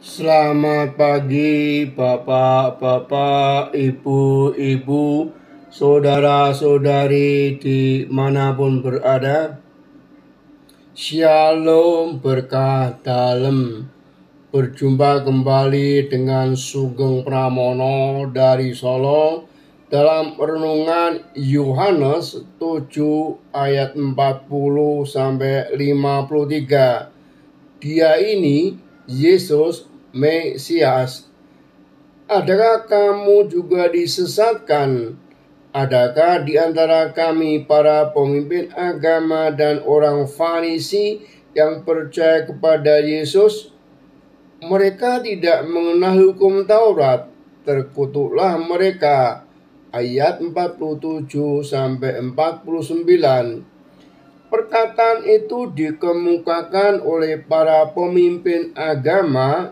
Selamat pagi, bapak-bapak, ibu-ibu, saudara-saudari di mana pun berada. Shalom berkah dalam. Berjumpa kembali dengan Sugeng Pramono dari Solo dalam renungan Yohanes 7 ayat 40 sampai 53. Dia ini Yesus Mesias. Adakah kamu juga disesatkan? Adakah di antara kami para pemimpin agama dan orang Farisi yang percaya kepada Yesus? Mereka tidak mengenal hukum Taurat. Terkutuklah mereka. Ayat 47 sampai 49. Perkataan itu dikemukakan oleh para pemimpin agama